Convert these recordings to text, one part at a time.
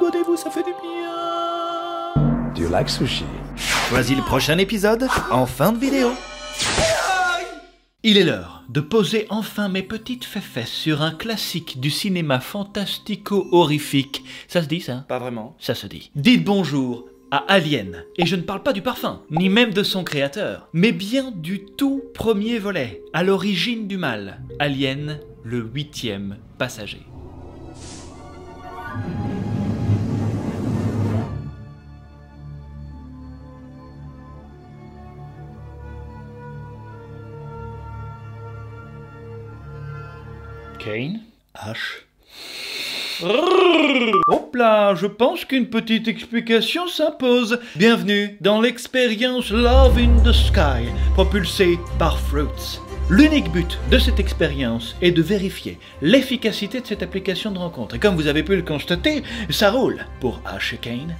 abonnez-vous, ça fait du bien. Do you like sushi? Voici le prochain épisode en fin de vidéo. Il est l'heure de poser enfin mes petites fesses sur un classique du cinéma fantastico-horrifique. Ça se dit ça? Pas vraiment. Ça se dit. Dites bonjour à Alien. Et je ne parle pas du parfum, ni même de son créateur, mais bien du tout premier volet, à l'origine du mal. Alien, le huitième passager. H. Hop là, je pense qu'une petite explication s'impose. Bienvenue dans l'expérience Love in the Sky, propulsée par Fruits. L'unique but de cette expérience est de vérifier l'efficacité de cette application de rencontre. Et comme vous avez pu le constater, ça roule pour H et Kane.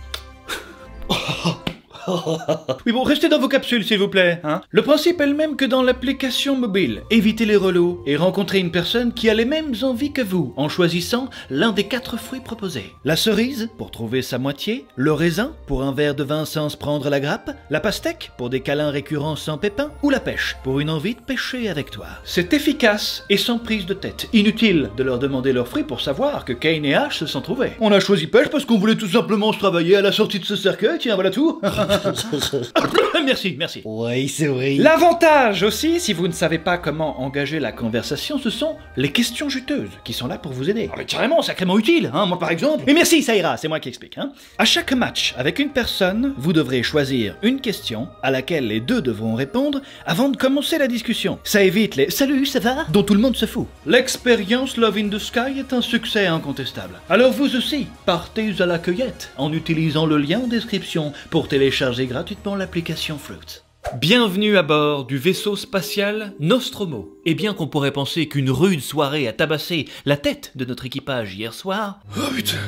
Oui bon, restez dans vos capsules s'il vous plaît. Hein le principe est le même que dans l'application mobile. Évitez les relous et rencontrez une personne qui a les mêmes envies que vous en choisissant l'un des quatre fruits proposés. La cerise pour trouver sa moitié, le raisin pour un verre de vin sans se prendre la grappe, la pastèque pour des câlins récurrents sans pépins ou la pêche pour une envie de pêcher avec toi. C'est efficace et sans prise de tête. Inutile de leur demander leurs fruits pour savoir que Kane et H se sont trouvés. On a choisi pêche parce qu'on voulait tout simplement se travailler à la sortie de ce cercueil, tiens voilà tout. merci, merci. Oui, c'est vrai. L'avantage aussi, si vous ne savez pas comment engager la conversation, ce sont les questions juteuses qui sont là pour vous aider. Ah, mais carrément, sacrément utile, hein, moi par exemple. Et merci, ça ira, c'est moi qui explique. Hein. À chaque match avec une personne, vous devrez choisir une question à laquelle les deux devront répondre avant de commencer la discussion. Ça évite les Salut, ça va? dont tout le monde se fout. L'expérience Love in the Sky est un succès incontestable. Alors vous aussi, partez à la cueillette en utilisant le lien en description pour télécharger gratuitement l'application. Bienvenue à bord du vaisseau spatial Nostromo. Et bien qu'on pourrait penser qu'une rude soirée a tabassé la tête de notre équipage hier soir, Oh putain.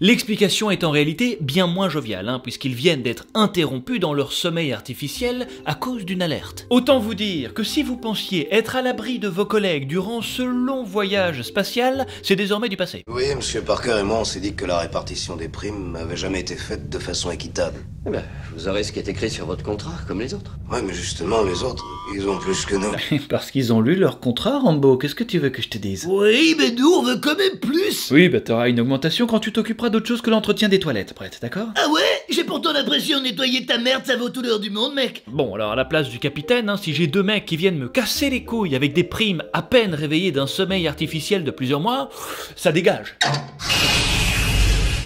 L'explication est en réalité bien moins joviale, hein, puisqu'ils viennent d'être interrompus dans leur sommeil artificiel à cause d'une alerte. Autant vous dire que si vous pensiez être à l'abri de vos collègues durant ce long voyage spatial, c'est désormais du passé. Oui, Monsieur Parker et moi, on s'est dit que la répartition des primes n'avait jamais été faite de façon équitable. Eh ben, vous aurez ce qui est écrit sur votre contrat, comme les autres. Ouais, mais justement, les autres, ils ont plus que nous. Parce qu'ils ont lu leur contrat, Rambo, qu'est-ce que tu veux que je te dise? Oui, mais nous, on veut quand même plus. Oui, bah t'auras une augmentation quand tu t'occuperas d'autre chose que l'entretien des toilettes, prête, d'accord? Ah ouais? J'ai pourtant l'impression de nettoyer ta merde, ça vaut tout l'heure du monde, mec. Bon, alors à la place du capitaine, hein, si j'ai deux mecs qui viennent me casser les couilles avec des primes à peine réveillées d'un sommeil artificiel de plusieurs mois, ça dégage.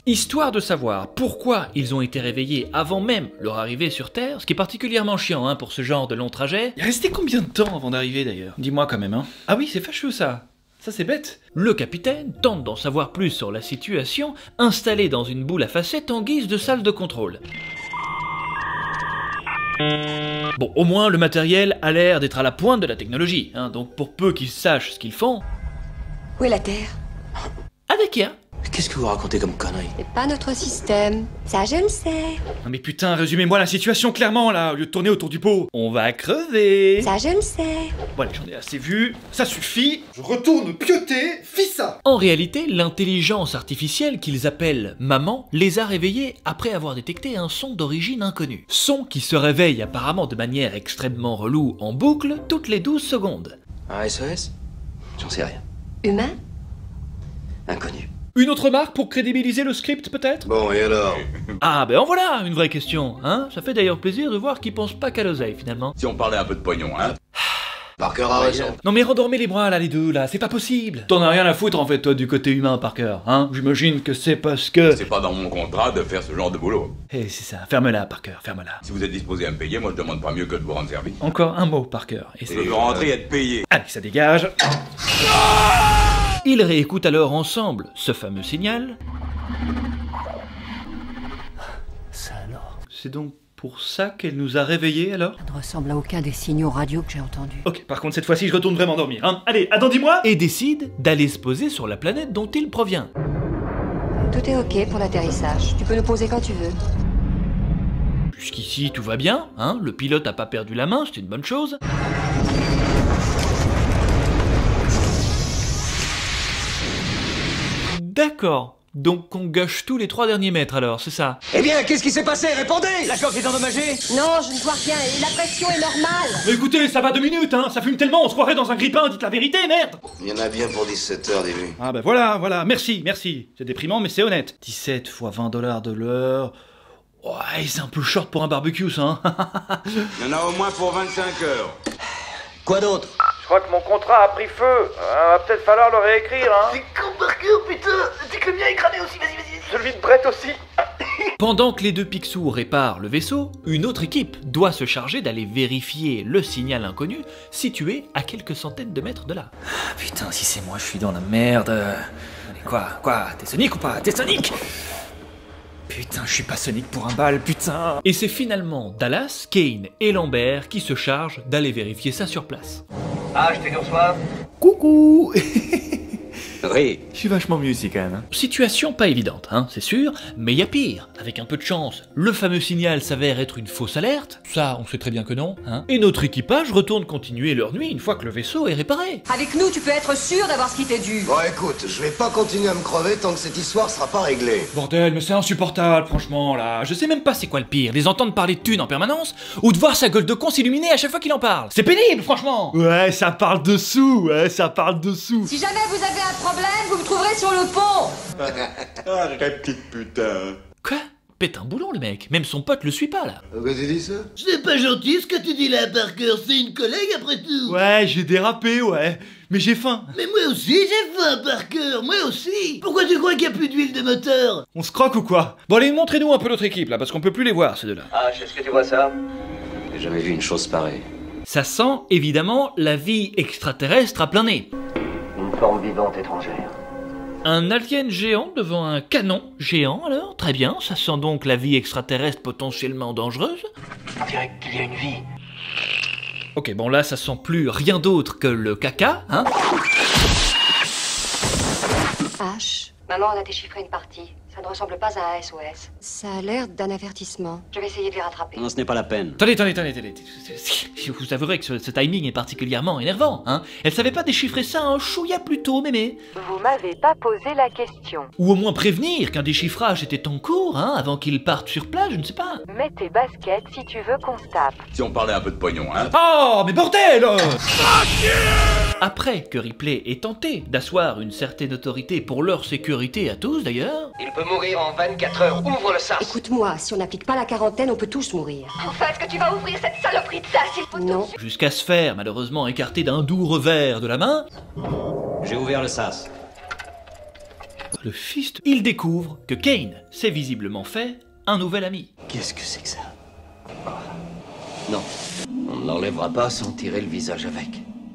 Histoire de savoir pourquoi ils ont été réveillés avant même leur arrivée sur Terre, ce qui est particulièrement chiant hein, pour ce genre de long trajet. Il resté combien de temps avant d'arriver d'ailleurs? Dis-moi quand même, hein. Ah oui, c'est fâcheux ça. Ça c'est bête. Le capitaine tente d'en savoir plus sur la situation, installé dans une boule à facettes en guise de salle de contrôle. Bon, au moins le matériel a l'air d'être à la pointe de la technologie, hein, donc pour peu qu'ils sachent ce qu'ils font, Où est la Terre? Avec. Mais qu'est-ce que vous racontez comme conneries C'est pas notre système. Ça, je le sais. Non mais putain, résumez-moi la situation clairement là, au lieu de tourner autour du pot. On va crever. Ça, je le sais. Bon allez, j'en ai assez vu. Ça suffit, je retourne pioter, fissa En réalité, l'intelligence artificielle qu'ils appellent maman les a réveillés après avoir détecté un son d'origine inconnue. Son qui se réveille apparemment de manière extrêmement relou en boucle toutes les 12 secondes. Un SOS J'en sais rien. Humain? Inconnu. Une autre marque pour crédibiliser le script peut-être? Bon, et alors? Ah ben en voilà une vraie question, hein? Ça fait d'ailleurs plaisir de voir qu'ils pensent pas qu'à l'oseille finalement. Si on parlait un peu de pognon, hein? Parker a raison. Non mais rendormez les bras là les deux là, c'est pas possible T'en as rien à foutre en fait toi du côté humain Parker, hein? J'imagine que c'est parce que... C'est pas dans mon contrat de faire ce genre de boulot. Eh c'est ça, ferme-la Parker, ferme-la. Si vous êtes disposé à me payer, moi je demande pas mieux que de vous rendre service. Encore un mot Parker, et c'est... Et de rentrer et être payé. Allez, ça dégage. Ils réécoutent alors ensemble ce fameux signal. Ça alors. C'est donc pour ça qu'elle nous a réveillés alors? Ça ne ressemble à aucun des signaux radio que j'ai entendus. Ok, par contre cette fois-ci je retourne vraiment dormir. Hein. Allez, attendez-moi Et décide d'aller se poser sur la planète dont il provient. Tout est ok pour l'atterrissage. Tu peux nous poser quand tu veux. Jusqu'ici tout va bien, hein? Le pilote a pas perdu la main, c'est une bonne chose. D'accord. Donc on gâche tous les trois derniers mètres alors, c'est ça? Eh bien, qu'est-ce qui s'est passé? Répondez La coque est endommagée Non, je ne vois rien et la pression est normale. Mais écoutez, ça va deux minutes, hein Ça fume tellement, on se croirait dans un grippin, dites la vérité, merde Il y en a bien pour 17 heures, début. Ah bah voilà, voilà, merci, merci. C'est déprimant, mais c'est honnête. 17 fois 20 dollars de l'heure... Ouais, c'est un peu short pour un barbecue, ça, hein Il y en a au moins pour 25 heures. Quoi d'autre? Crois que mon contrat a pris feu. Euh, va peut-être falloir le réécrire, hein. C'est con par cœur, putain C'est que le mien est cramé aussi, vas-y, vas-y, vas-y Celui de Brett aussi. Pendant que les deux Picsou réparent le vaisseau, une autre équipe doit se charger d'aller vérifier le signal inconnu situé à quelques centaines de mètres de là. Putain, si c'est moi, je suis dans la merde. Mais quoi Quoi T'es Sonic ou pas? T'es Sonic? Putain, je suis pas Sonic pour un bal, putain Et c'est finalement Dallas, Kane et Lambert qui se chargent d'aller vérifier ça sur place. Ah, je te reçois Coucou Oui. Je suis vachement mieux ici quand même. hein. Situation pas évidente, hein, c'est sûr, mais y a pire. Avec un peu de chance, le fameux signal s'avère être une fausse alerte. Ça, on sait très bien que non, hein. Et notre équipage retourne continuer leur nuit une fois que le vaisseau est réparé. Avec nous, tu peux être sûr d'avoir ce qui t'est dû. Bon, écoute, je vais pas continuer à me crever tant que cette histoire sera pas réglée. Bordel, mais c'est insupportable, franchement, là. Je sais même pas c'est quoi le pire, les entendre parler de thunes en permanence, ou de voir sa gueule de con s'illuminer à chaque fois qu'il en parle. C'est pénible, franchement Ouais, ça parle dessous, ouais, ça parle dessous. Si jamais vous avez un problème, vous me trouverez sur le pont. Ah, quelle petite putain. Quoi? Pète un boulon, le mec. Même son pote le suit pas, là. Pourquoi tu dis ça C'est pas gentil ce que tu dis là, Parker, c'est une collègue après tout Ouais, j'ai dérapé, ouais. Mais j'ai faim. Mais moi aussi j'ai faim, Parker, moi aussi Pourquoi tu crois qu'il y a plus d'huile de moteur? On se croque ou quoi? Bon, allez, montrez-nous un peu l'autre équipe, là, parce qu'on peut plus les voir, ces deux-là. Ah, est-ce que tu vois ça? J'ai jamais vu une chose pareille. Ça sent, évidemment, la vie extraterrestre à plein nez. Une forme vivante étrangère. Un alien géant devant un canon géant, alors? Très bien, ça sent donc la vie extraterrestre potentiellement dangereuse. On dirait qu'il y a une vie. Ok, bon là, ça sent plus rien d'autre que le caca, hein? H. Maman en a déchiffré une partie. Ça ne ressemble pas à un SOS. Ça a l'air d'un avertissement. Je vais essayer de les rattraper. Non, ce n'est pas la peine. Attendez, attendez, attendez, attendez. Vous avouerai que ce, ce timing est particulièrement énervant, hein Elle savait pas déchiffrer ça un chouïa plus tôt, mémé Vous m'avez pas posé la question. Ou au moins prévenir qu'un déchiffrage était en cours, hein, avant qu'ils partent sur place, je ne sais pas. Mets tes baskets si tu veux qu'on se tape. Si on parlait un peu de pognon, hein. Oh, mais bordel Après que Ripley ait tenté d'asseoir une certaine autorité pour leur sécurité à tous d'ailleurs, Il peut mourir en 24 heures. Ouvre le sas. Écoute-moi, si on n'applique pas la quarantaine, on peut tous mourir. Enfin, est-ce que tu vas ouvrir cette saloperie de ça, s'il faut Non. jusqu'à se faire malheureusement écarter d'un doux revers de la main, J'ai ouvert le sas. le fist, il découvre que Kane s'est visiblement fait un nouvel ami. Qu'est-ce que c'est que ça? Non. On ne l'enlèvera pas sans tirer le visage avec.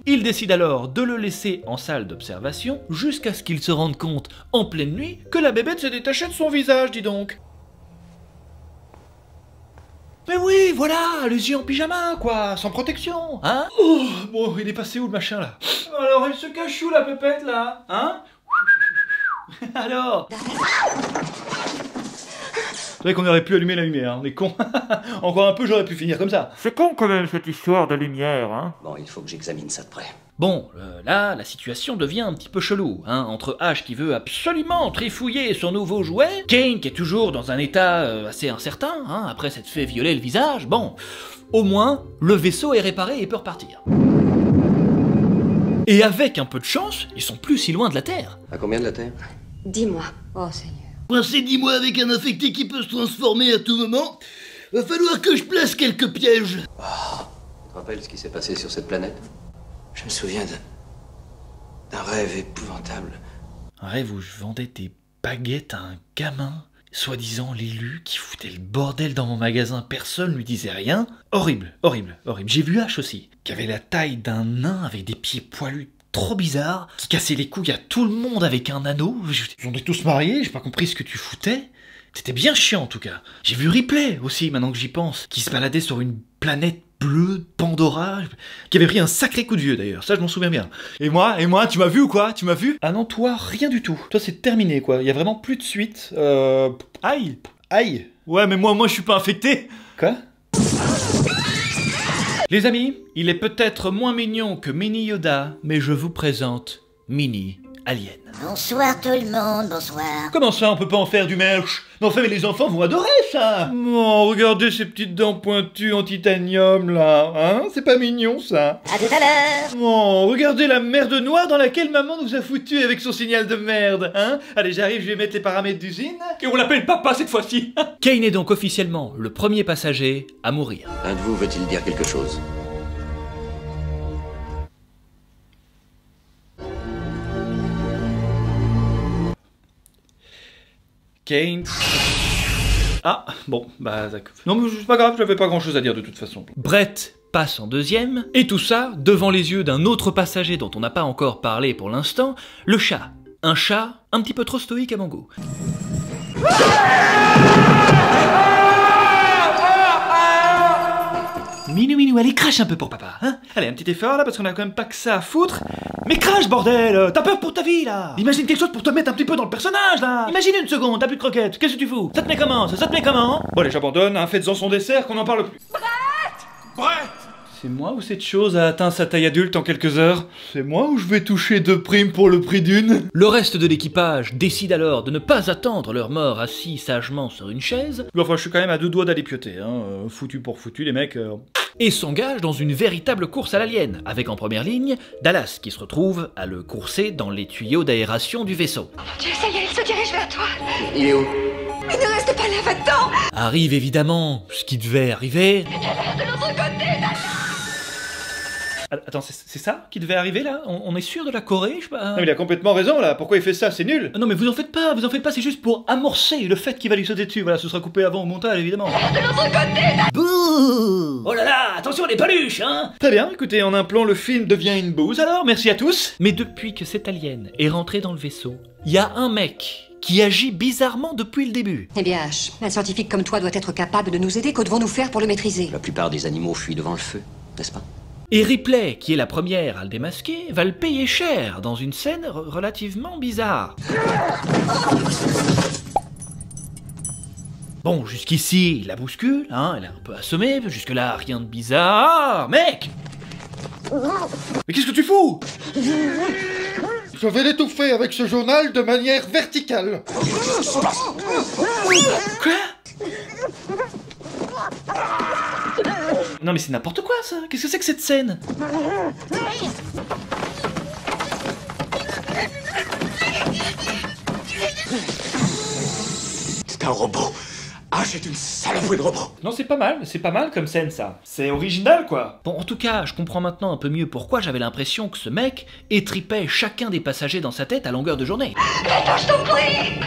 Il décide alors de le laisser en salle d'observation jusqu'à ce qu'il se rende compte en pleine nuit que la bébête s'est détachée de son visage, dis donc. Mais oui, voilà, les yeux en pyjama, quoi, sans protection, hein. Oh, bon, il est passé où le machin là? Alors, elle se cache où la pépette là Hein? Alors? C'est vrai qu'on aurait pu allumer la lumière, on est con. Encore un peu, j'aurais pu finir comme ça. C'est con quand même cette histoire de lumière, hein. Bon, il faut que j'examine ça de près. Bon, euh, là, la situation devient un petit peu chelou, hein, entre H qui veut absolument trifouiller son nouveau jouet, Kane qui est toujours dans un état euh, assez incertain, hein, après s'être fait violer le visage, bon, au moins, le vaisseau est réparé et peut repartir. Et avec un peu de chance, ils sont plus si loin de la Terre. À combien de la Terre? Dis-moi. Oh Seigneur. Coincé dis-moi avec un infecté qui peut se transformer à tout moment. Va falloir que je place quelques pièges. Tu te rappelles ce qui s'est passé sur cette planète? Je me souviens d'un... d'un rêve épouvantable. Un rêve où je vendais des baguettes à un gamin, soi-disant l'élu, qui foutait le bordel dans mon magasin, personne lui disait rien. Horrible, horrible, horrible. J'ai vu H aussi, qui avait la taille d'un nain avec des pieds poilus trop bizarres, qui cassait les couilles à tout le monde avec un anneau. Je- On est tous mariés, j'ai pas compris ce que tu foutais. C'était bien chiant en tout cas. J'ai vu Ripley aussi, maintenant que j'y pense, qui se baladait sur une planète bleue, Pandora, qui avait pris un sacré coup de vieux d'ailleurs, ça je m'en souviens bien. Et moi, et moi, tu m'as vu ou quoi? Tu m'as vu? Ah non, toi, rien du tout. Toi, c'est terminé, quoi. Il y a vraiment plus de suite. Euh... Aïe Aïe Ouais, mais moi, moi, je suis pas infecté Quoi? Les amis, il est peut-être moins mignon que Mini Yoda, mais je vous présente Mini Alien. Bonsoir tout le monde, bonsoir. Comment ça, on peut pas en faire du merch? Mais enfin, mais les enfants vont adorer ça Oh, regardez ces petites dents pointues en titanium, là, hein? C'est pas mignon, ça À tout à l'heure. Oh, regardez la merde noire dans laquelle maman nous a foutu avec son signal de merde, hein? Allez, j'arrive, je vais mettre les paramètres d'usine. Et on l'appelle papa cette fois-ci Kane est donc officiellement le premier passager à mourir. Un de vous veut-il dire quelque chose? Kane... Ah, bon, bah d'accord. Non mais c'est pas grave, j'avais pas grand chose à dire de toute façon. Brett passe en deuxième, et tout ça devant les yeux d'un autre passager dont on n'a pas encore parlé pour l'instant, le chat. Un chat un petit peu trop stoïque à mon goût. Allez crache un peu pour papa, hein Allez, un petit effort là, parce qu'on a quand même pas que ça à foutre. Mais crache, bordel T'as peur pour ta vie, là Imagine quelque chose pour te mettre un petit peu dans le personnage, là Imagine une seconde, t'as plus de croquettes, qu'est-ce que tu fous? Ça te met comment Ça, ça te met comment? Bon allez, j'abandonne, hein, faites-en son dessert, qu'on en parle plus. C'est moi ou cette chose a atteint sa taille adulte en quelques heures? C'est moi ou je vais toucher deux primes pour le prix d'une? Le reste de l'équipage décide alors de ne pas attendre leur mort assis sagement sur une chaise. Enfin, je suis quand même à deux doigts d'aller pioter, hein. euh, Foutu pour foutu, les mecs. euh. Et s'engage dans une véritable course à l'alien, avec en première ligne Dallas qui se retrouve à le courser dans les tuyaux d'aération du vaisseau. Dieu, ça y est, il se dirige vers toi. Il est où? Mais ne reste pas là, va-t'en Arrive évidemment ce qui devait arriver. De l'autre côté, Ah, Attends, c'est ça qui devait arriver là? On, on est sûr de la Corée je sais pas? Non, mais il a complètement raison là, pourquoi il fait ça? C'est nul Non, mais vous en faites pas, vous en faites pas, c'est juste pour amorcer le fait qu'il va lui sauter dessus. Voilà, ce sera coupé avant au montage évidemment. De l'autre côté, Bouh Oh là là, attention les paluches, hein Très bien, écoutez, en un plan, le film devient une bouse alors, merci à tous Mais depuis que cet alien est rentré dans le vaisseau, il y a un mec qui agit bizarrement depuis le début. Eh bien, H, un scientifique comme toi doit être capable de nous aider. Que devons-nous faire pour le maîtriser? La plupart des animaux fuient devant le feu, n'est-ce pas? Et Ripley, qui est la première à le démasquer, va le payer cher dans une scène re- relativement bizarre. Bon, jusqu'ici, il la bouscule, hein, elle est un peu assommée, jusque-là, rien de bizarre. Mec Mais qu'est-ce que tu fous? Je vais l'étouffer avec ce journal de manière verticale. Quoi? Non mais c'est n'importe quoi ça Qu'est-ce que c'est que cette scène C'est un robot. Ah, c'est une saloperie de robot. Non, c'est pas mal, c'est pas mal comme scène ça. C'est original quoi. Bon, en tout cas, je comprends maintenant un peu mieux pourquoi j'avais l'impression que ce mec étripait chacun des passagers dans sa tête à longueur de journée. va-t'en, je t'en prie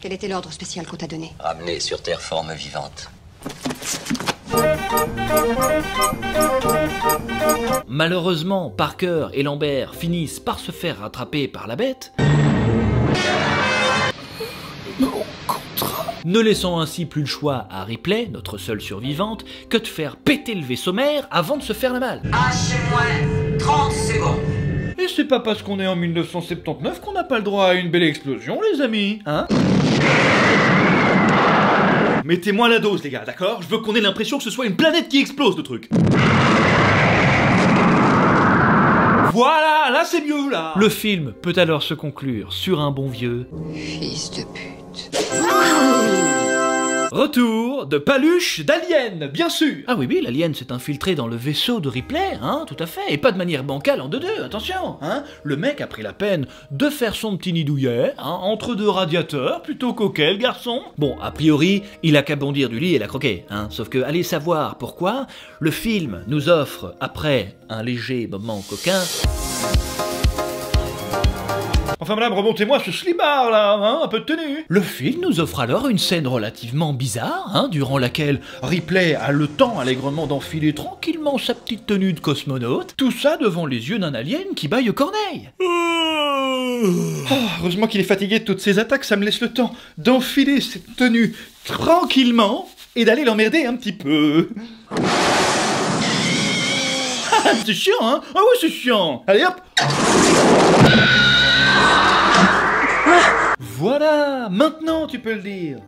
Quel était l'ordre spécial qu'on t'a donné? Ramener sur Terre forme vivante. Malheureusement, Parker et Lambert finissent par se faire rattraper par la bête. Ne laissant ainsi plus le choix à Ripley, notre seule survivante, que de faire péter le vaisseau mère avant de se faire la malle. H 30 secondes. Et c'est pas parce qu'on est en 1979 qu'on n'a pas le droit à une belle explosion, les amis, hein? Mettez-moi la dose, les gars, d'accord? Je veux qu'on ait l'impression que ce soit une planète qui explose, le truc. Voilà, là c'est mieux, là Le film peut alors se conclure sur un bon vieux Fils de pute. Retour de paluche d'alien, bien sûr. Ah oui, oui, l'alien s'est infiltré dans le vaisseau de Ripley, hein, tout à fait, et pas de manière bancale en deux-deux, attention, hein. Le mec a pris la peine de faire son petit nid douillet, hein, entre deux radiateurs, plutôt coquet, garçon. Bon, a priori, il a qu'à bondir du lit et la croquer, hein, sauf que, allez savoir pourquoi, le film nous offre, après un léger moment coquin, Enfin madame, remontez-moi ce slibard là, hein, un peu de tenue. Le film nous offre alors une scène relativement bizarre, hein, durant laquelle Ripley a le temps allègrement d'enfiler tranquillement sa petite tenue de cosmonaute, tout ça devant les yeux d'un alien qui baille corneille. Oh, heureusement qu'il est fatigué de toutes ces attaques, ça me laisse le temps d'enfiler cette tenue tranquillement et d'aller l'emmerder un petit peu. C'est chiant, hein Ah ouais, c'est chiant Allez hop Voilà Maintenant tu peux le dire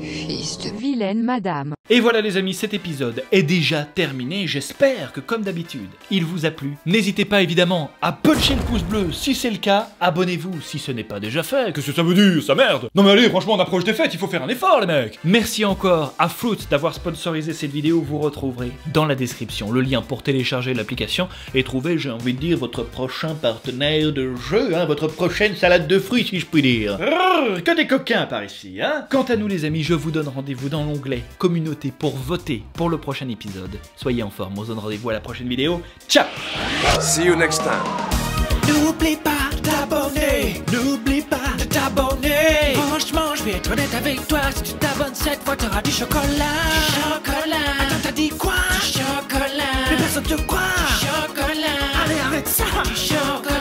Fils de vilaine madame. Et voilà les amis, cet épisode est déjà terminé. J'espère que comme d'habitude, il vous a plu. N'hésitez pas évidemment à puncher le pouce bleu si c'est le cas. Abonnez-vous si ce n'est pas déjà fait. Qu'est-ce que ça veut dire, ça merde? Non mais allez, franchement, on approche des fêtes, il faut faire un effort les mecs Merci encore à Fruit d'avoir sponsorisé cette vidéo. Vous retrouverez dans la description le lien pour télécharger l'application et trouver, j'ai envie de dire, votre prochain partenaire de jeu, hein, votre prochaine salade de fruits si je puis dire. Rrr, que des coquins par ici, hein Quant à nous les amis, je vous donne rendez-vous dans l'onglet communauté pour voter pour le prochain épisode. Soyez en forme, on se donne rendez-vous à la prochaine vidéo. Ciao See you next time. N'oublie pas de t'abonner, n'oublie pas de t'abonner. Franchement, je vais être honnête avec toi, si tu t'abonnes cette fois, t'auras du chocolat. Du chocolat. Attends, t'as dit quoi? Du chocolat. Mais personne te croit. Du chocolat. Allez, arrête ça. Du chocolat.